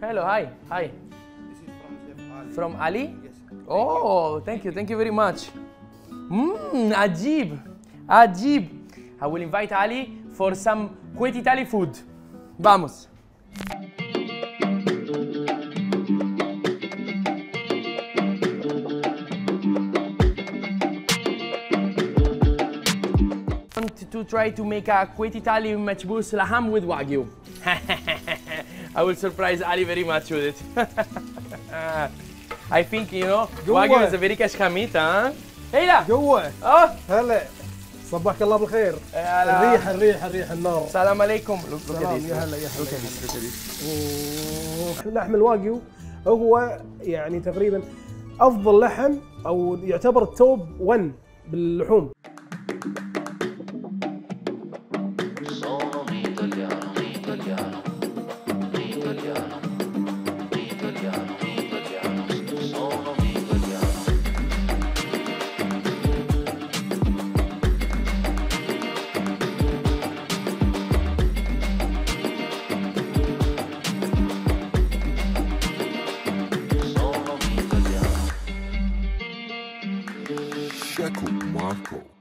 Hello, hi, hi. This is from Chef Ali. From Ali? Yes. Oh, thank you, thank you very much. Mmm, Ajib, Ajib. I will invite Ali for some Kuwait Italy food. Vamos. want to try to make a Kuwait Italy matchbous laham with wagyu. I will surprise Ali very much with it. I think, you know, Wagon is a very cash commit, huh? Hey, la! جوا! Oh! هلا! صباحك الله بالخير! الريح الريح الريح النار! السلام عليكم! يا هلا يا هلا! Look at this! Look at لحم الواجيو هو يعني تقريبا أفضل لحم أو يعتبر التوب 1 باللحوم. Marco.